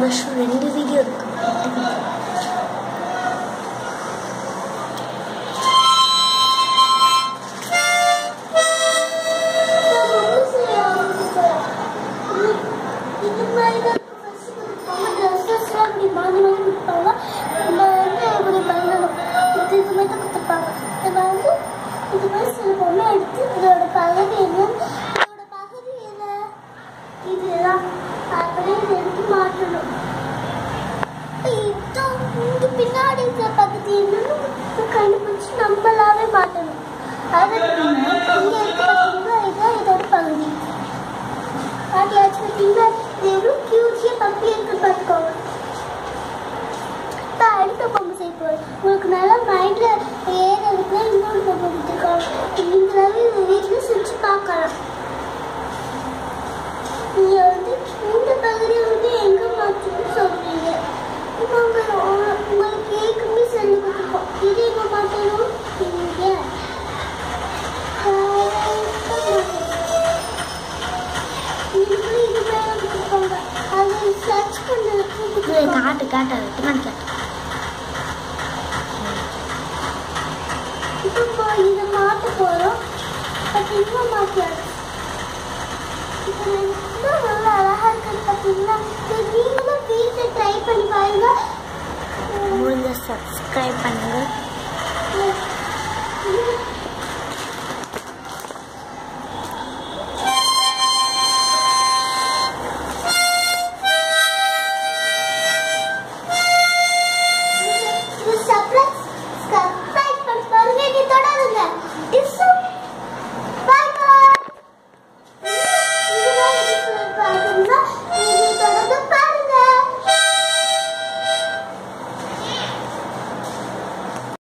Mushroom video. அது இங்க இருக்க பார்த்தீங்கன்னா இதுதான் இதோட பகுதி பாட்டியாச்சும் பார்த்தீங்கன்னா இது எவ்வளோ கியூட்டியாக பப்பி இருக்கு பார்த்துக்கோங்க அடுத்த பொம்மை செய்ய போகிறேன் உங்களுக்கு நல்லா மைண்டில் ஏறதுக்கு இன்னொரு பொம்மை கொடுத்துருக்காங்க நீங்களாவே இந்த வீட்டில் செஞ்சு பார்க்கலாம் காட்டு காட்டு அது பின்னாடி காட்டு இப்போ இதை மாற்ற போகிறோம் பார்த்தீங்கன்னா மாற்றியாச்சு இப்போ இன்னும் நல்லா அழகாக இருக்குது பார்த்தீங்கன்னா இது நீங்களும் வீட்டில் ட்ரை பண்ணி பாருங்க. முடிஞ்ச சப்ஸ்கிரைப் பண்ணுங்க.